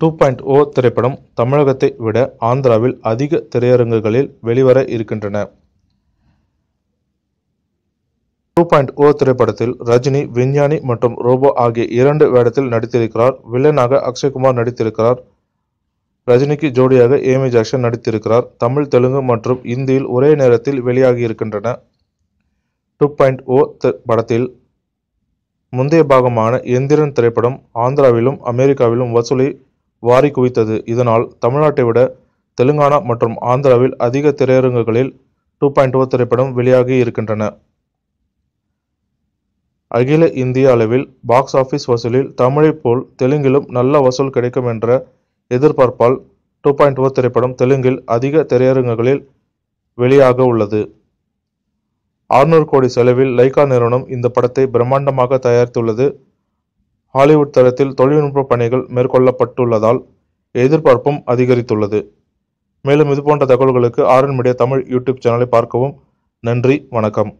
Two point ஓ திரைப்படம் தமிழகத்தை விட ஆந்திராவில் அதிக திரையரங்குகளில் வெளிவர இருக்கின்றன. டூ பாயிண்ட் ஓ திரைப்படத்தில் ரஜினி விஞ்ஞானி மற்றும் ரோபோ ஆகிய இரண்டு வேடத்தில் நடித்திருக்கிறார். வில்லனாக அக்ஷய்குமார் நடித்திருக்கிறார். ரஜினிக்கு ஜோடியாக ஏமி ஜாக்சன் நடித்திருக்கிறார். தமிழ் தெலுங்கு மற்றும் இந்தியில் ஒரே நேரத்தில் வெளியாகி இருக்கின்றன. டூ பாயிண்ட் ஓ படத்தில் முந்தைய பாகமான எந்திரன் திரைப்படம் ஆந்திராவிலும் அமெரிக்காவிலும் வசூலை வாரி குவித்தது. இதனால் தமிழ்நாட்டை விட தெலுங்கானா மற்றும் ஆந்திராவில் அதிக திரையரங்குகளில் டூ பாயிண்ட் ஓ திரைப்படம் வெளியாகி இருக்கின்றன. அகில இந்திய அளவில் பாக்ஸ் ஆஃபீஸ் வசூலில் தமிழைப் போல் தெலுங்கிலும் நல்ல வசூல் கிடைக்கும் என்ற எதிர்பார்ப்பால் டூ பாயிண்ட் ஓ திரைப்படம் தெலுங்கில் அதிக திரையரங்குகளில் வெளியாக உள்ளது. ஆறுநூறு கோடி செலவில் லைகா நிறுவனம் இந்த படத்தை பிரம்மாண்டமாக தயாரித்துள்ளது. ஹாலிவுட் தரத்தில் தொழில்நுட்ப பணிகள் மேற்கொள்ளப்பட்டுள்ளதால் எதிர்பார்ப்பும் அதிகரித்துள்ளது. மேலும் இதுபோன்ற தகவல்களுக்கு ஆர்என் மீடியா தமிழ் யூடியூப் சேனலை பார்க்கவும். நன்றி வணக்கம்.